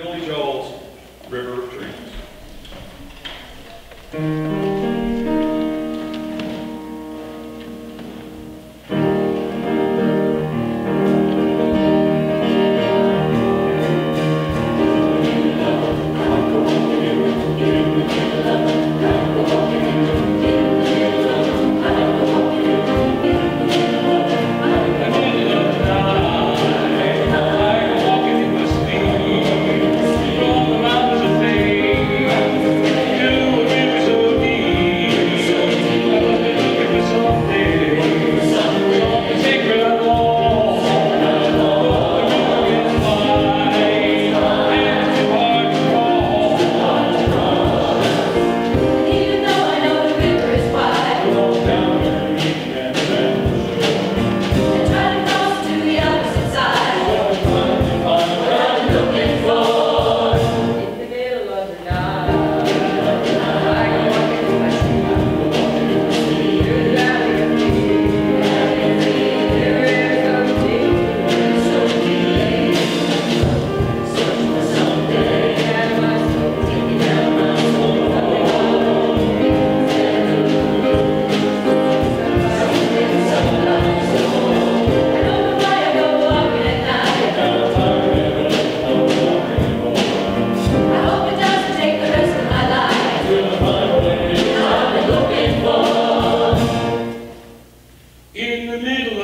Billy Joel's In the middle